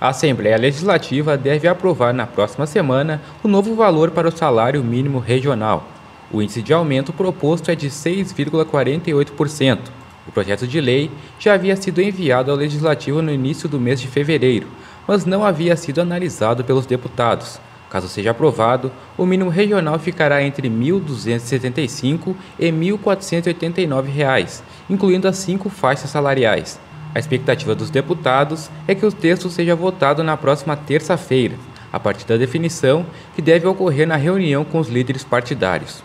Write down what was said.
A Assembleia Legislativa deve aprovar na próxima semana o novo valor para o salário mínimo regional. O índice de aumento proposto é de 6,48%. O projeto de lei já havia sido enviado ao Legislativo no início do mês de fevereiro, mas não havia sido analisado pelos deputados. Caso seja aprovado, o mínimo regional ficará entre R$ 1.275 e R$ 1.489, incluindo as cinco faixas salariais. A expectativa dos deputados é que o texto seja votado na próxima terça-feira, a partir da definição que deve ocorrer na reunião com os líderes partidários.